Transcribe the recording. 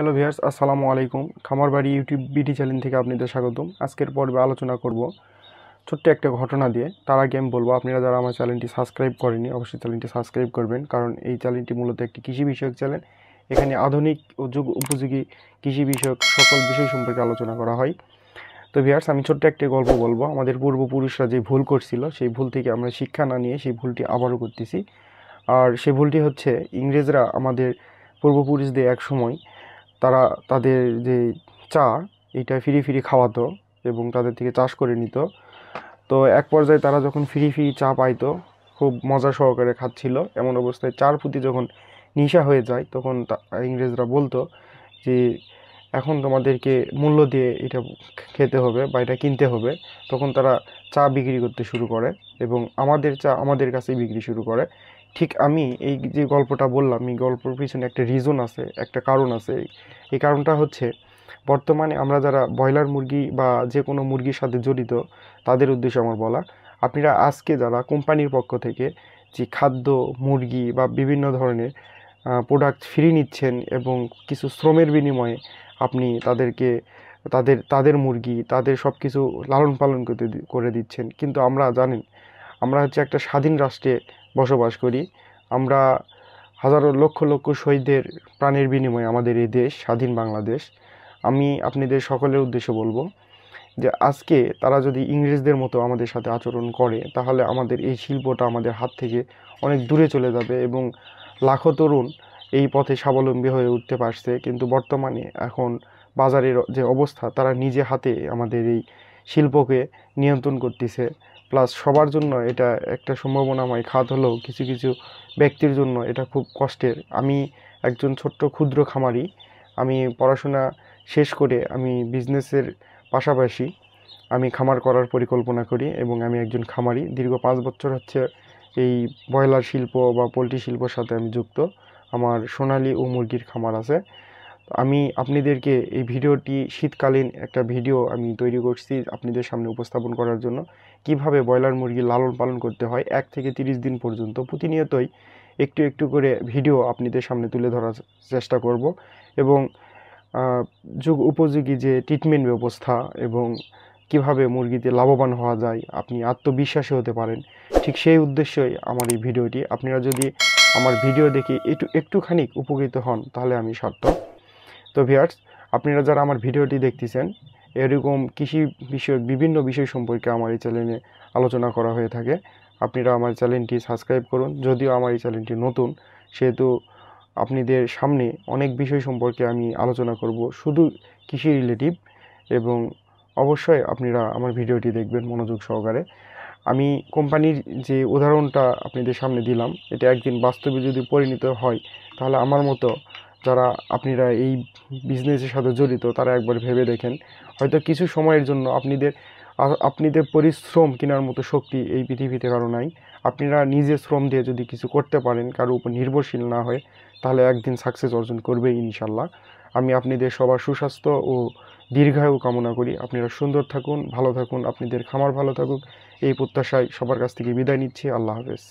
Hello viewers আসসালামু আলাইকুম। খামারবাড়ি YouTube BD channel থেকে আপনাদের স্বাগতম। আজকের পর্বে আলোচনা করব ছোট্ট একটা ঘটনা দিয়ে। তার আগে আমি বলব, আপনারা যারা আমার চ্যানেলটি সাবস্ক্রাইব করেনি অবশ্যই চ্যানেলটি সাবস্ক্রাইব করবেন। কারণ এই চ্যানেলটি মূলত একটি কৃষি বিষয়ক চ্যানেল। এখানে আধুনিক ও যুগ উপযোগী কৃষি বিষয়ক সকল বিষয় সম্পর্কে আলোচনা করা হয়। তো ভিয়ার্স আমি ছোট্ট একটা গল্প বলব। আমাদের পূর্বপুরুষরা যে ভুল করছিল, সেই ভুল থেকে আমরা শিক্ষা না নিয়ে সেই ভুলটি আবারও করতেছি। আর সেই ভুলটি হচ্ছে, ইংরেজরা আমাদের পূর্বপুরুষদের এক সময় তারা তাদের যে চা, এটা ফিরি ফিরি খাওয়াতো এবং তাদের থেকে চাষ করে নিত। তো এক পর্যায়ে তারা যখন ফিরি ফিরি চা পাইতো, খুব মজা সহকারে খাচ্ছিল। এমন অবস্থায় চার প্রতি যখন নিশা হয়ে যায়, তখন ইংরেজরা বলতো যে, এখন তোমাদেরকে মূল্য দিয়ে এটা খেতে হবে বা এটা কিনতে হবে। তখন তারা চা বিক্রি করতে শুরু করে এবং আমাদের চা আমাদের কাছেই বিক্রি শুরু করে। ঠিক আমি এই যে গল্পটা বললাম, এই গল্পের পিছনে একটা রিজন আছে, একটা কারণ আছে। এই কারণটা হচ্ছে, বর্তমানে আমরা যারা ব্রয়লার মুরগি বা যে কোনো মুরগির সাথে জড়িত, তাদের উদ্দেশ্যে আমার বলা, আপনারা আজকে যারা কোম্পানির পক্ষ থেকে যে খাদ্য, মুরগি বা বিভিন্ন ধরনের প্রোডাক্ট ফ্রি নিচ্ছেন এবং কিছু শ্রমের বিনিময়ে আপনি তাদেরকে, তাদের তাদের মুরগি, তাদের সব কিছু লালন পালন করে দিচ্ছেন। কিন্তু আমরা জানেন, আমরা হচ্ছে একটা স্বাধীন রাষ্ট্রে বসবাস করি। আমরা হাজারো লক্ষ লক্ষ শহীদদের প্রাণের বিনিময়ে আমাদের এই দেশ, স্বাধীন বাংলাদেশ। আমি আপনাদের সকলের উদ্দেশ্যে বলব যে আজকে তারা যদি ইংরেজদের মতো আমাদের সাথে আচরণ করে, তাহলে আমাদের এই শিল্পটা আমাদের হাত থেকে অনেক দূরে চলে যাবে এবং লাখো তরুণ এই পথে স্বাবলম্বী হয়ে উঠতে পারছে। কিন্তু বর্তমানে এখন বাজারের যে অবস্থা, তারা নিজে হাতে আমাদের এই শিল্পকে নিয়ন্ত্রণ করতেছে। প্লাস সবার জন্য এটা একটা সম্ভাবনাময় খাত হলেও কিছু কিছু ব্যক্তির জন্য এটা খুব কষ্টের। আমি একজন ছোট্ট ক্ষুদ্র খামারি। আমি পড়াশোনা শেষ করে আমি বিজনেসের পাশাপাশি আমি খামার করার পরিকল্পনা করি এবং আমি একজন খামারি। দীর্ঘ পাঁচ বছর হচ্ছে এই ব্রয়লার শিল্প বা পোলট্রি শিল্পর সাথে আমি যুক্ত। আমার সোনালী ও মুরগির খামার আছে। আমি আপনাদেরকে এই ভিডিওটি শীতকালীন একটা ভিডিও আমি তৈরি করছি আপনাদের সামনে উপস্থাপন করার জন্য। কীভাবে ব্রয়লার মুরগি লালন পালন করতে হয় এক থেকে তিরিশ দিন পর্যন্ত প্রতিনিয়তই একটু একটু করে ভিডিও আপনাদের সামনে তুলে ধরার চেষ্টা করব এবং যুগ উপযোগী যে ট্রিটমেন্ট ব্যবস্থা এবং কীভাবে মুরগিতে লাভবান হওয়া যায়, আপনি আত্মবিশ্বাসী হতে পারেন, ঠিক সেই উদ্দেশ্যই আমার এই ভিডিওটি। আপনারা যদি আমার ভিডিও দেখে একটু, একটুখানি উপকৃত হন তাহলে আমি সার্থক। তো ভিয়ার্স আপনারা যারা আমার ভিডিওটি দেখতেছেন, এরকম কৃষি বিষয়ক বিভিন্ন বিষয় সম্পর্কে আমার এই চ্যানেলে আলোচনা করা হয়ে থাকে, আপনারা আমার চ্যানেলটি সাবস্ক্রাইব করুন। যদিও আমার এই চ্যানেলটি নতুন, সেহেতু আপনাদের সামনে অনেক বিষয় সম্পর্কে আমি আলোচনা করব, শুধু কৃষি রিলেটিভ এবং অবশ্যই আপনারা আমার ভিডিওটি দেখবেন মনোযোগ সহকারে। আমি কোম্পানির যে উদাহরণটা আপনাদের সামনে দিলাম, এটা একদিন বাস্তবে যদি পরিণত হয়, তাহলে আমার মতো যারা আপনারা এই বিজনেসের সাথে জড়িত, তারা একবার ভেবে দেখেন। হয়তো কিছু সময়ের জন্য আপনাদের আপনাদের পরিশ্রম কেনার মতো শক্তি এই পৃথিবীতে কারও নাই। আপনারা নিজে শ্রম দিয়ে যদি কিছু করতে পারেন, কারও উপর নির্ভরশীল না হয়ে, তাহলে একদিন সাকসেস অর্জন করবেই ইনশাল্লাহ আমি আপনাদের সবার সুস্বাস্থ্য ও দীর্ঘায়ু কামনা করি। আপনারা সুন্দর থাকুন, ভালো থাকুন, আপনাদের খামার ভালো থাকুক। এই প্রত্যাশায় সবার কাছ থেকে বিদায় নিচ্ছি। আল্লাহ হাফেজ।